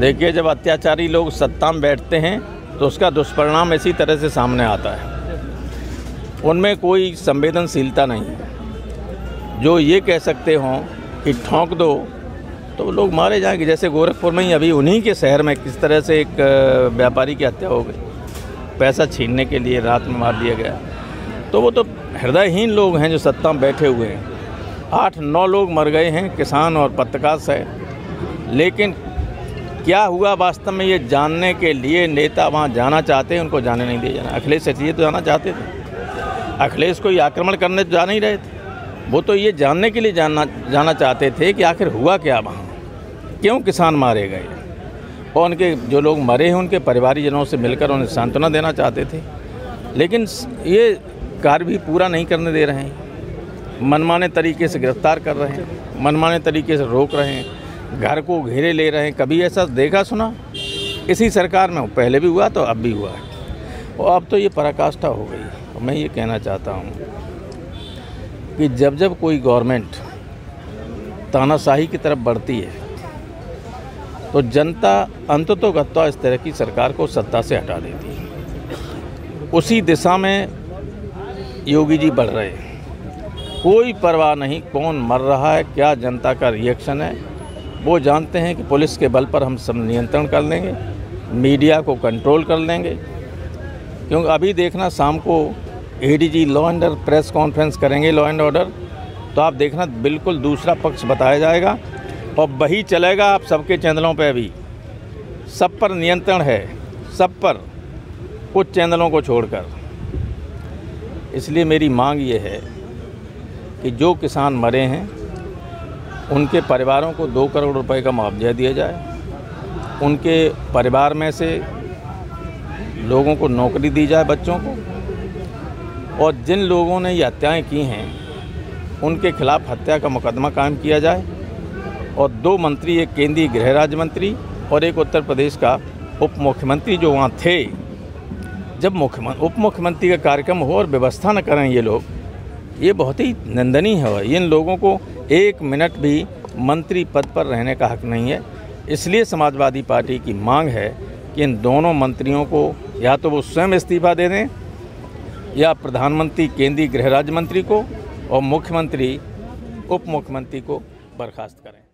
देखिए, जब अत्याचारी लोग सत्ता में बैठते हैं तो उसका दुष्परिणाम इसी तरह से सामने आता है। उनमें कोई संवेदनशीलता नहीं। है जो ये कह सकते हों कि ठोंक दो तो लोग मारे जाएँगे। जैसे गोरखपुर में ही अभी उन्हीं के शहर में किस तरह से एक व्यापारी की हत्या हो गई। पैसा छीनने के लिए रात में मार दिया गया। तो वो तो हृदयहीन लोग हैं जो सत्ता में बैठे हुए हैं। आठ नौ लोग मर गए हैं, किसान और पत्रकार से लेकिन क्या हुआ वास्तव में ये जानने के लिए नेता वहाँ जाना चाहते हैं, उनको जाने नहीं दिया जाना। अखिलेश चटर्जी तो जाना चाहते थे। अखिलेश को ये आक्रमण करने जा नहीं रहे थे। वो तो ये जानने के लिए जानना, जाना चाहते थे कि आखिर हुआ क्या वहाँ। क्यों किसान मारे गए? और उनके जो लोग मरे हैं, उनके परिवारीजनों से मिलकर उन्हें सांत्वना देना चाहते थे। लेकिन ये कार्य भी पूरा नहीं करने दे रहे हैं। मनमाने तरीके से गिरफ़्तार कर रहे हैं, मनमाने तरीके से रोक रहे हैं, घर को घेरे ले रहे हैं। कभी ऐसा देखा सुना? इसी सरकार में पहले भी हुआ तो अब भी हुआ है। और अब तो ये पराकाष्ठा हो गई और मैं ये कहना चाहता हूँ कि जब जब कोई गवर्नमेंट तानाशाही की तरफ़ बढ़ती है तो जनता अंततोगत्वा इस तरह की सरकार को सत्ता से हटा देती है। उसी दिशा में योगी जी बढ़ रहे हैं। कोई परवाह नहीं, कौन मर रहा है, क्या जनता का रिएक्शन है, वो जानते हैं कि पुलिस के बल पर हम सब नियंत्रण कर लेंगे, मीडिया को कंट्रोल कर लेंगे। क्योंकि अभी देखना शाम को ADG law and order press conference करेंगे लॉ एंड ऑर्डर तो आप देखना बिल्कुल दूसरा पक्ष बताया जाएगा और वही चलेगा आप सबके चैनलों पे अभी। सब पर नियंत्रण है, सब पर कुछ चैनलों को छोड़कर। इसलिए मेरी मांग ये है कि जो किसान मरे हैं, उनके परिवारों को दो करोड़ रुपए का मुआवजा दिया जाए। उनके परिवार में से लोगों को नौकरी दी जाए बच्चों को। और जिन लोगों ने ये हत्याएँ की हैं, उनके खिलाफ हत्या का मुकदमा कायम किया जाए। और दो मंत्री, एक केंद्रीय गृह राज्य मंत्री और एक उत्तर प्रदेश का उप मुख्यमंत्री जो वहाँ थे। जब मुख्यमंत्री उप मुख्यमंत्री का कार्यक्रम हो और व्यवस्था न करें ये लोग, ये बहुत ही निंदनीय है इन लोगों को एक मिनट भी मंत्री पद पर रहने का हक नहीं है। इसलिए समाजवादी पार्टी की मांग है कि इन दोनों मंत्रियों को या तो वो स्वयं इस्तीफा दे दें या प्रधानमंत्री केंद्रीय गृह राज्य मंत्री को और मुख्यमंत्री उप मुख्यमंत्री को बर्खास्त करें।